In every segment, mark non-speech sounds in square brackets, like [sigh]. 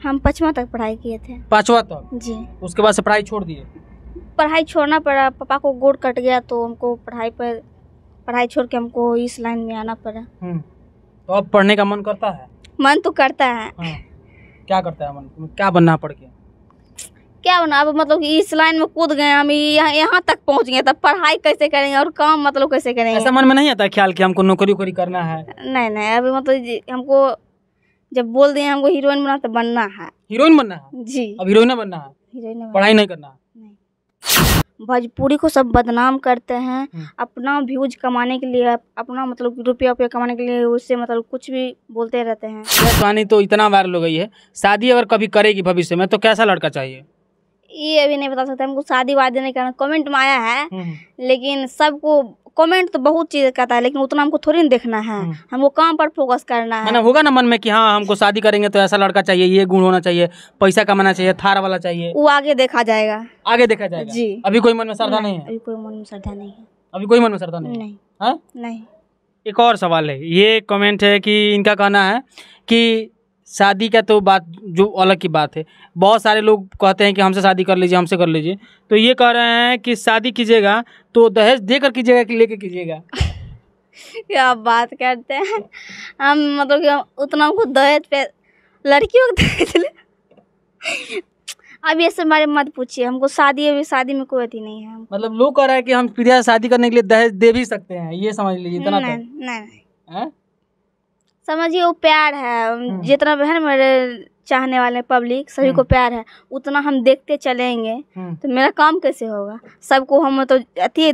हम पचमा तक पढ़ाई किए थे। पांचवा तक? जी। उसके बाद से पढ़ाई छोड़ दिए? पढ़ाई छोड़ना पड़ा पापा को गोड़ कट गया तो हमको पढ़ाई पर पढ़ाई छोड़ के हमको इस लाइन में आना पड़ा। हम्म। तो अब पढ़ने का मन करता है? मन तो करता है। हाँ। क्या करता है मन? क्या बनना पड़ के? क्या बना अब मतलब इस लाइन में कूद गए हम यहाँ यहाँ तक पहुँच गए तब पढ़ाई कैसे करेंगे और काम मतलब कैसे करेंगे? ऐसा मन में नहीं आता ख्याल कि हमको नौकरी वोकरी करना है? नहीं नहीं अभी मतलब हमको जब बोल दिए हमको हीरोइन बना तो बनना है। हीरोइन बनना है? जी। अब हीरोइन बनना है? हीरोइन पढ़ाई नहीं करना भोजपुरी को सब बदनाम करते हैं। हम्म। अपना व्यूज़ कमाने के लिए अपना मतलब रुपया रुपया कमाने के लिए उससे मतलब कुछ भी बोलते रहते हैं। कहानी तो इतना वायरल हो गई है। शादी अगर कभी करेगी भविष्य में तो कैसा लड़का चाहिए? ये अभी नहीं बता सकते। हमको शादी वादी नहीं करना। कमेंट में आया है। हम्म। लेकिन सबको कमेंट तो बहुत चीज़ कहता है लेकिन उतना हमको थोड़ी ना देखना है। हम्म। हमको काम पर फोकस करना मैंने है होगा ना मन में कि हाँ हमको शादी करेंगे तो ऐसा लड़का चाहिए ये गुण होना चाहिए पैसा कमाना चाहिए थार वाला चाहिए। वो आगे देखा जाएगा। आगे देखा जाएगा? जी। अभी कोई मन में श्रद्धा नहीं है? अभी कोई मन में श्रद्धा नहीं है। अभी कोई मन में श्रद्धा नहीं नहीं। हाँ? नहीं। एक और सवाल है ये कमेंट है कि इनका कहना है कि शादी का तो बात जो अलग की बात है। बहुत सारे लोग कहते हैं कि हमसे शादी कर लीजिए हमसे कर लीजिए। तो ये कह रहे हैं कि शादी कीजिएगा तो दहेज देकर कीजिएगा कि लेके कीजिएगा? [laughs] क्या बात करते हैं। हम मतलब कि उतना हमको दहेज पे लड़कियों को दहेज ले। अब ये सब हमारे मत पूछिए हमको शादी अभी शादी में कोई अथी नहीं है। मतलब लोग कह रहे हैं कि हम प्रिया शादी करने के लिए दहेज दे भी सकते हैं ये समझ लीजिए इतना नहीं तो नहीं। हैं? समझिए वो प्यार है। जितना भी है ना मेरे चाहने वाले पब्लिक सभी को प्यार है उतना हम देखते चलेंगे। हम्म, तो मेरा काम कैसे होगा? सबको हम तो अति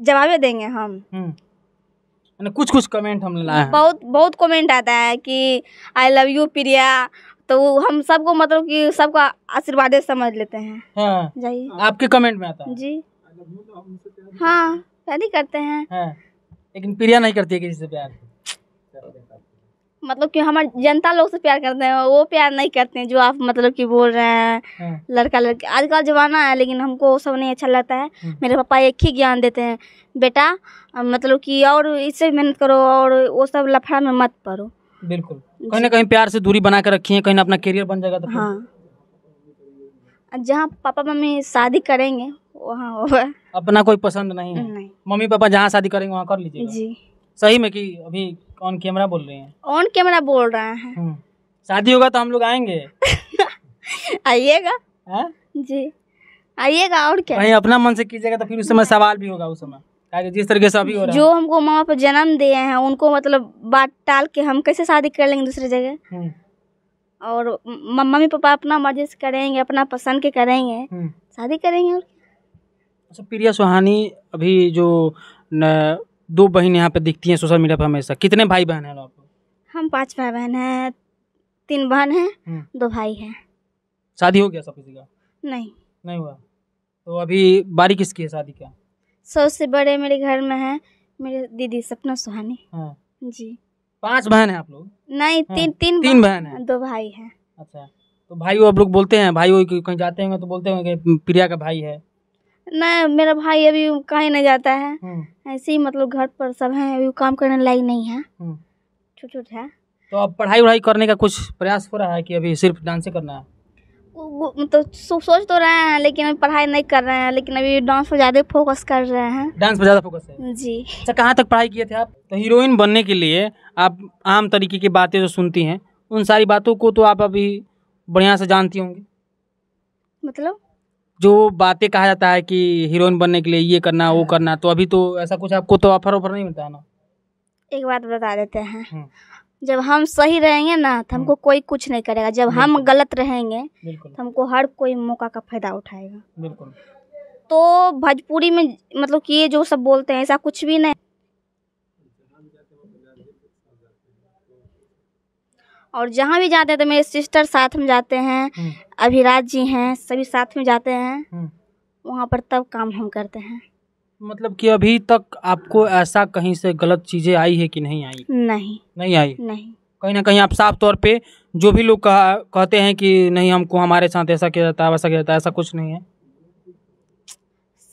जवाबे देंगे हम। हम्म। कुछ कुछ कमेंट हम लाए हैं। बहुत बहुत कमेंट आता है कि आई लव यू प्रिया। तो हम सबको मतलब कि सबका आशीर्वाद समझ लेते हैं। हाँ। जाइए। आपके कमेंट में आता है। जी। हाँ। प्यार ही करते हैं। हाँ। लेकिन प्रिया नहीं करती है किसी से प्यार। मतलब कि हमारे जनता लोग से प्यार करते हैं वो प्यार नहीं करते हैं जो आप मतलब कि बोल रहे हैं हाँ, लड़का लड़की आजकल जमाना है लेकिन हमको वो सब नहीं अच्छा लगता है। हम्म। मेरे पापा एक ही ज्ञान देते हैं बेटा मतलब कि और इससे मेहनत करो और वो सब लफड़ा में मत पड़ो। बिल्कुल। कहीं ना कहीं प्यार से दूरी बना के रखी है कहीं ना अपना करियर बन जाएगा तो हाँ। जहाँ पापा मम्मी शादी करेंगे वहाँ अपना कोई पसंद नहीं है। मम्मी पापा जहाँ शादी करेंगे वहाँ कर लीजिए जी। सही में कि अभी ऑन कैमरा बोल रहे हैं? ऑन कैमरा बोल रहे हैं? हम्म। शादी होगा तो हम लोग आएँगे। [laughs] आइएगा। जी। आइएगा और क्या? कहीं अपना मन से कीजिएगा तो फिर उस समय सवाल भी होगा उस समय। जिस तरीके से अभी हो रहा है। जो हमको माँ बाप जन्म दिए हैं उनको मतलब बात टाल के हम कैसे शादी कर लेंगे दूसरी जगह? हम्म, और मम्मी पापा अपना मर्ज़ी से करेंगे अपना पसंद के करेंगे। हम्म। शादी करेंगे और अच्छा प्रिया सुहानी अभी जो दो बहन यहाँ पे दिखती हैं सोशल मीडिया पर हमेशा। कितने भाई बहन हैं आप हम पाँच भाई बहन हैं तीन बहन हैं हम्म। दो भाई हैं। शादी हो गया सब किसी का? नहीं। नहीं हुआ। तो अभी बारी किसकी है शादी का? सबसे बड़े मेरे घर में है मेरे दीदी सपना सुहानी। हाँ। जी। पाँच बहन हैं आप लोग? नहीं हाँ, तीन तीन तीन बहन हैं? दो भाई हैं। अच्छा। तो भाई वो आप लोग बोलते हैं भाई वो कहीं जाते होंगे तो बोलते होंगे प्रिया का भाई है। नहीं मेरा भाई अभी कहीं नहीं जाता है। हम्म, ऐसे ही मतलब घर पर सब हैं अभी काम करने लायक नहीं है। हम्म। छोट छोट है। तो अब पढ़ाई वढ़ाई करने का कुछ प्रयास हो रहा है कि अभी सिर्फ़ डांस करना है? मतलब सो, सोच तो रहे हैं लेकिन अभी पढ़ाई नहीं कर रहे हैं लेकिन अभी डांस पर ज़्यादा फोकस कर रहे हैं। डांस पर ज़्यादा फोकस है? जी। अच्छा कहाँ तक पढ़ाई किए थे आप? तो हीरोइन बनने के लिए आप आम तरीके की बातें जो सुनती हैं उन सारी बातों को तो आप अभी बढ़िया से जानती होंगी। मतलब? जो बातें कहा जाता है कि हीरोइन बनने के लिए ये करना वो करना तो अभी तो ऐसा कुछ आपको तो ऑफ़र ऑफ़र नहीं मिलता है ना? एक बात बता देते हैं। हम्म, जब हम सही रहेंगे ना तो हमको कोई कुछ नहीं करेगा। जब हम गलत रहेंगे तो हमको हर कोई मौका का फ़ायदा उठाएगा। बिल्कुल। तो भोजपुरी में मतलब कि ये जो सब बोलते हैं ऐसा कुछ भी नहीं। और जहाँ भी जाते हैं तो मेरे सिस्टर साथ में जाते हैं हम्म, अभिराज जी हैं सभी साथ में जाते हैं। हम्म। वहाँ पर तब काम हम करते हैं। मतलब कि अभी तक आपको ऐसा कहीं से गलत चीज़ें आई है कि नहीं आई? नहीं। नहीं आई? नहीं। कहीं ना कहीं आप साफ़ तौर पे जो भी लोग कहा कहते हैं कि नहीं हमको हमारे साथ ऐसा किया जाता है वैसा किया जाता है ऐसा कुछ नहीं है?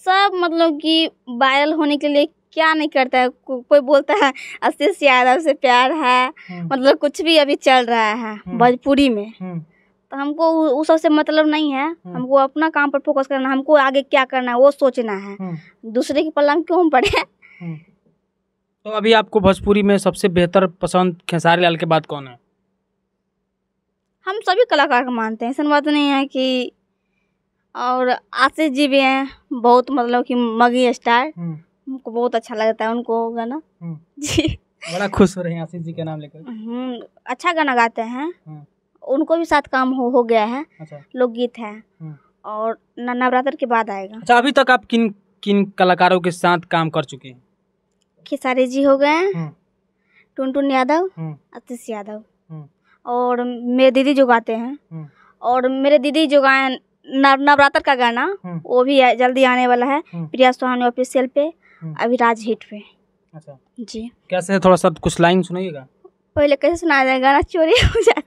सब मतलब कि वायरल होने के लिए क्या नहीं करता है? को, कोई बोलता है आशीष यादव से प्यार है। हम्म, मतलब कुछ भी अभी चल रहा है हम्म। भोजपुरी में। हम्म, तो हमको उस सबसे मतलब नहीं है। हमको अपना काम पर फोकस करना है। हमको आगे क्या करना है वो सोचना है। दूसरे की पलंग क्यों हम पड़े। तो अभी आपको भोजपुरी में सबसे बेहतर पसंद खेसारी लाल के बाद कौन है? हम सभी कलाकार को मानते हैं। ऐसा बात नहीं है कि और आशीष जी भी हैं बहुत मतलब कि मगी स्टार। हमको बहुत अच्छा लगता है उनको गाना। हम्म। [laughs] जी। बड़ा खुश हो रहे हैं आशीष जी के नाम लेकर। हम्म, अच्छा गाना गाते हैं। हम्म, उनको भी साथ काम हो हो गया है। अच्छा। लोकगीत है। और नवरात्र के बाद आएगा। अच्छा अभी तक आप किन किन कलाकारों के साथ काम कर चुके हैं? खेसारी जी हो गए। टुनटुन यादव आशीष यादव। और मेरे दीदी जो गाते हैं। और मेरे दीदी जो गाए नवरात्र का गाना वो भी जल्दी आने वाला है। प्रिया सुहानी ऑफिशियल पे। हम्म। अभिराज हिट पे अच्छा। जी। कैसे है? थोड़ा सा कुछ लाइन सुनाइएगा? पहले कैसे सुनाया जाए गाना चोरी हो जाए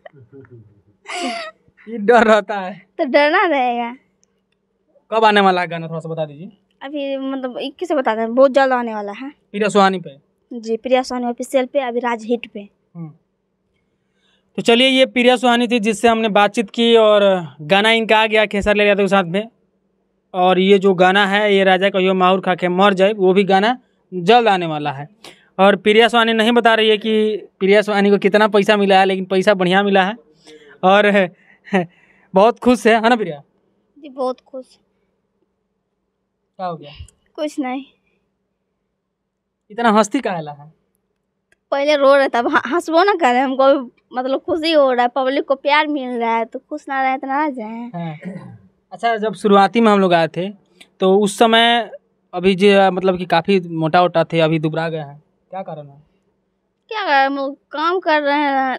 [laughs] ये डर रहता है। तो डरना रहेगा। कब आने वाला है गाना? थोड़ा सा बता दीजिए। अभी मतलब इक्कीस बता दें बहुत जल्द आने वाला है। प्रिया सुहानी पे? जी प्रिया सोनी ऑफिशियल पे अभिराज हिट पे। हम्म। तो चलिए ये प्रिया सुहानी थी जिससे हमने बातचीत की और गाना इनका आ गया खेसर ले यादव के साथ में। और ये जो गाना है ये राजा कहियो माहौर खा के मर जाए वो भी गाना जल्द आने वाला है। और प्रिया सुहानी नहीं बता रही है कि प्रिया सुहानी को कितना पैसा मिला है लेकिन पैसा बढ़िया मिला है। और [laughs] बहुत खुश है है ना प्रिया? जी बहुत खुश। क्या हो गया? कुछ नहीं। इतना हंसती का है पहले रो रहे ह- हंसबो ना करे हमको मतलब खुशी हो रहा है पब्लिक को प्यार मिल रहा है तो खुश ना रहे तो ना जाए। हाँ। अच्छा जब शुरुआती में हम लोग आए थे तो उस समय अभी जो मतलब कि काफ़ी मोटा वोटा थे अभी दुबरा गए हैं। क्या कारण है? क्या कर काम कर रहे हैं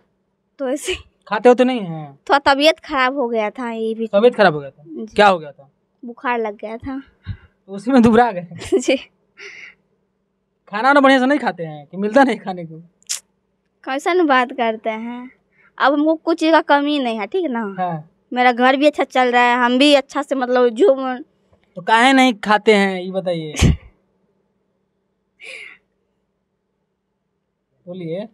तो ऐसे खाते होते नहीं हैं? थोड़ा तबीयत खराब हो गया था ये भी। तबीयत खराब हो गया था? क्या हो गया था? बुखार लग गया था। तो उसी में दुबरा गए [laughs] जी। खाना वाना बढ़िया से नहीं खाते हैं कि मिलता नहीं खाने को? कैसन बात करते हैं? अब हमको कुछ चीज़ का कमी नहीं है ठीक है ना? हाँ। मेरा घर भी अच्छा चल रहा है हम भी अच्छा से मतलब जो तो काहे नहीं खाते हैं ये बताइए। बोलिए।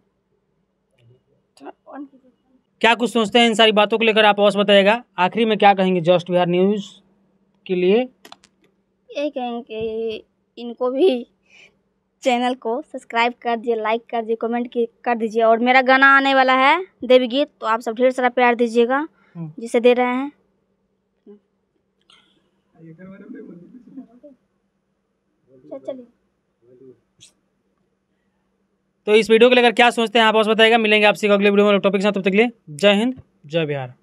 क्या कुछ सोचते हैं इन सारी बातों को लेकर आप अवश्य बताइएगा। आखिरी में क्या कहेंगे जस्ट बिहार न्यूज़ के लिए? यही कहेंगे इनको भी चैनल को सब्सक्राइब कर दीजिए लाइक कर दीजिए कमेंट कर दीजिए। और मेरा गाना आने वाला है देवी गीत तो आप सब ढेर सारा प्यार दीजिएगा। जिसे दे रहे हैं। तो इस वीडियो को लेकर क्या सोचते हैं आप बस बताएगा मिलेंगे आपसे अगले वीडियो में टॉपिक के साथ। तब तक के लिए जय हिंद जय बिहार।